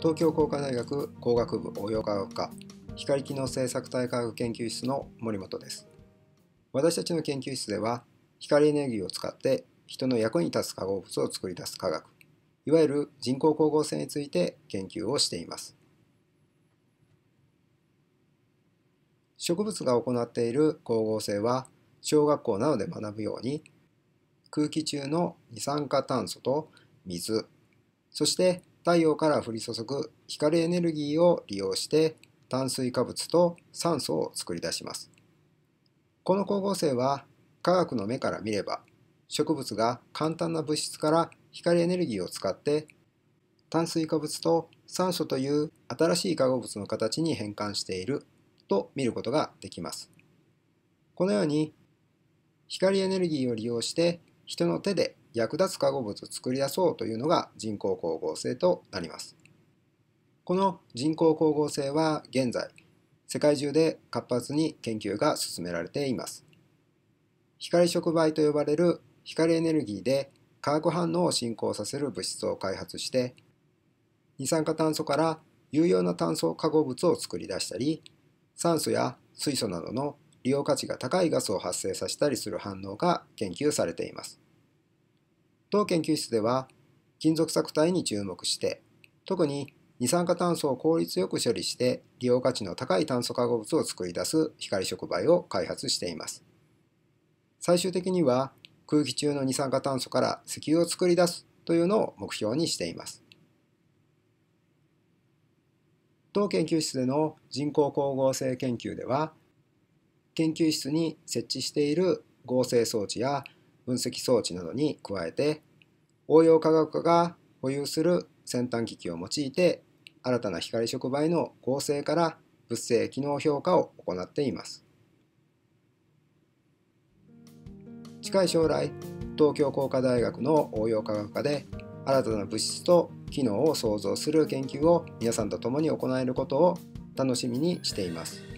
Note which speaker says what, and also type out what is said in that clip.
Speaker 1: 東京工科大学工学部応用科学科光機能政策体科学研究室の森本です。私たちの研究室では光エネルギーを使って人の役に立つ化合物を作り出す科学いわゆる人工光合成について研究をしています。植物が行っている光合成は小学校などで学ぶように空気中の二酸化炭素と水そして太陽から降り注ぐ光エネルギーを利用して炭水化物と酸素を作り出します。この光合成は科学の目から見れば植物が簡単な物質から光エネルギーを使って炭水化物と酸素という新しい化合物の形に変換していると見ることができます。このように光エネルギーを利用して人の手で役立つ化合物を作り出そうというのが人工光合成となります。この人工光合成は現在世界中で活発に研究が進められています。光触媒と呼ばれる光エネルギーで化学反応を進行させる物質を開発して二酸化炭素から有用な炭素化合物を作り出したり酸素や水素などの利用価値が高いガスを発生させたりする反応が研究されています。当研究室では金属作体に注目して特に二酸化炭素を効率よく処理して利用価値の高い炭素化合物を作り出す光触媒を開発しています。最終的には空気中の二酸化炭素から石油を作り出すというのを目標にしています。当研究室での人工光合成研究では研究室に設置している合成装置や分析装置などに加えて応用科学科が保有する先端機器を用いて新たな光触媒の合成から物性機能評価を行っています。近い将来東京工科大学の応用科学科で新たな物質と機能を創造する研究を皆さんと共に行えることを楽しみにしています。